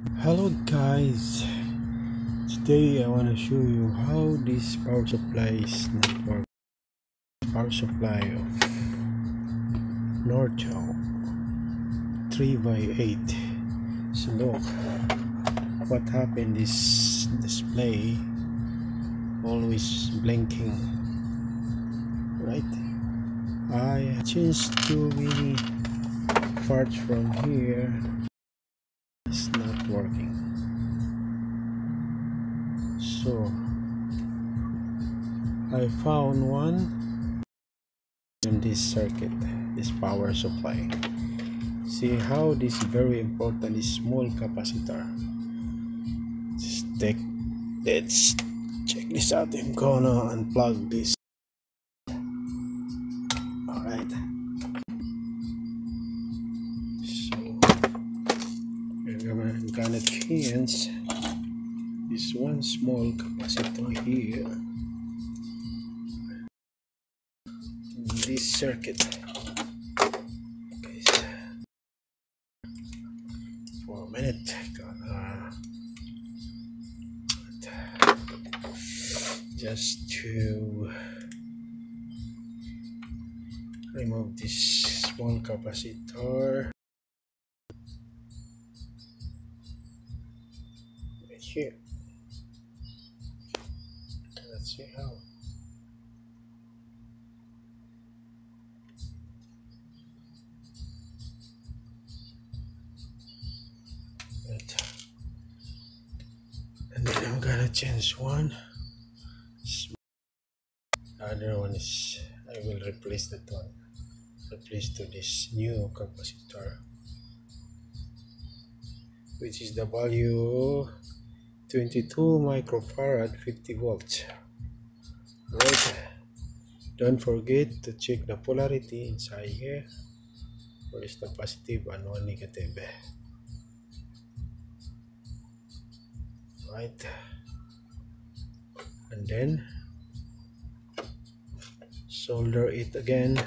Hello guys, today I want to show you how this power supply is network power supply of Nortel 3x8 so look what happened this display always blinking right? I changed too many parts from here it's not working. So I found one in this circuit this power supply. See how this very important is small capacitor. Just take let's check this out I'm gonna unplug this. Alright I'm gonna, change this one small capacitor here. This circuit. Okay. So for a minute gonna just to remove this small capacitor here. Let's see how. And then I'm gonna change one. The other one is I will replace that one. Replace to this new capacitor which is the value 22 microfarad 50 volts. Right don't forget to check the polarity inside here. Where is the positive and one negative? Right and then solder it again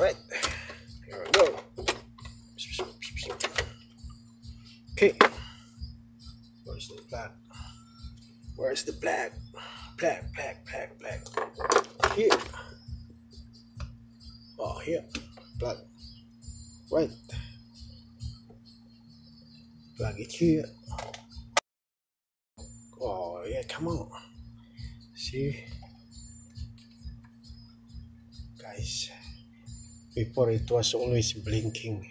right here we go. Okay. Where's the black where's the black black black black black here. Oh here. Black right. Plug it here. Oh yeah come on. See? Guys before it was always blinking.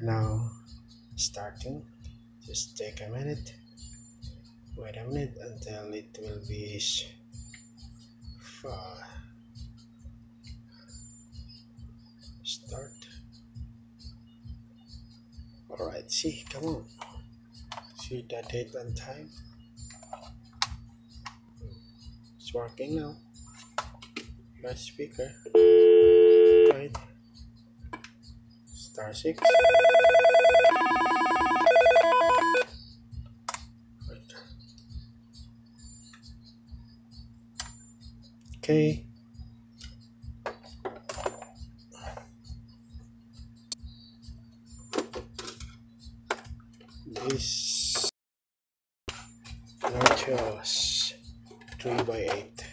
Now starting just take a minute wait a minute until it will be start. All right see come on. See the date and time. It's working now. My speaker right star six right. okay. This Nautilus 3 by 8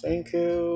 Thank you.